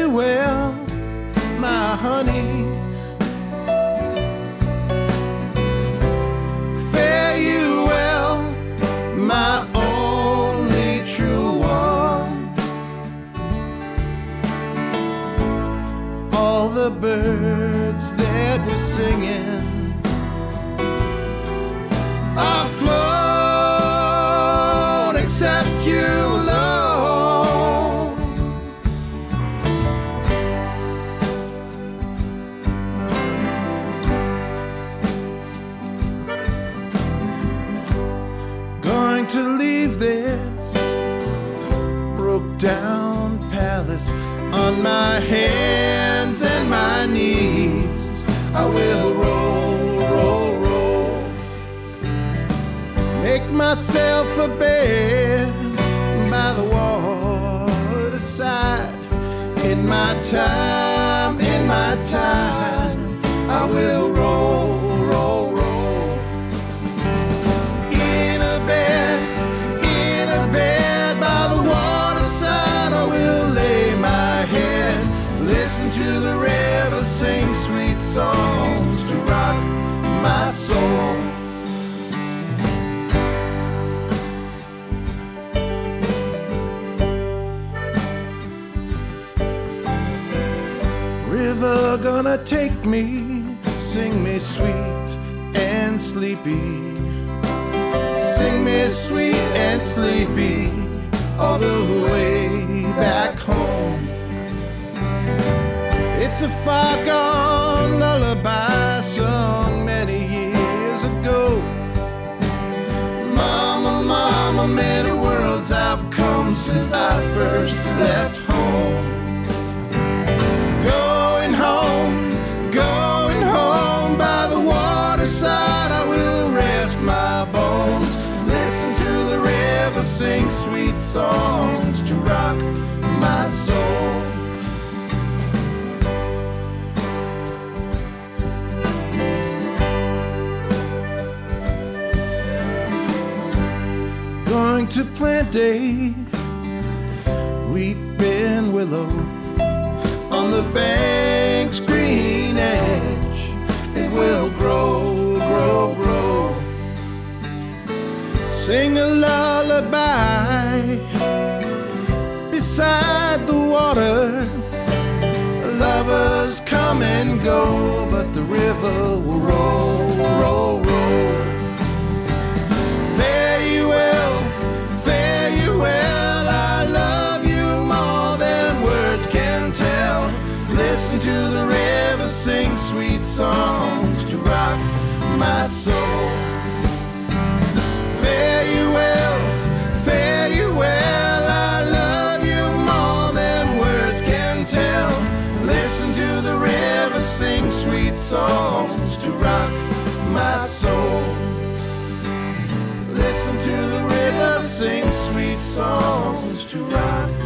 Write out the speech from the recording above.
well, my honey. Fare you well, my only true one. All the birds that were singing are flown except you this broke down palace on my hands and my knees. I will roll, roll, roll. Make myself a bed by the waterside. In my time, in my time, I will songs to rock my soul. River gonna take me, sing me sweet and sleepy. Sing me sweet and sleepy all the way back home. It's a far gone lullaby sung many years ago. Mama, mama, many worlds I've come since I first left home. Going home, going home by the waterside. I will rest my bones. Listen to the river sing sweet songs to rock my soul. To plant a weeping willow on the bank's green edge. It will grow, grow, grow. Sing a lullaby beside the water. Lovers come and go, but the river will roll, my soul. Fare you well, fare you well. I love you more than words can tell. Listen to the river sing sweet songs to rock my soul. Listen to the river sing sweet songs to rock.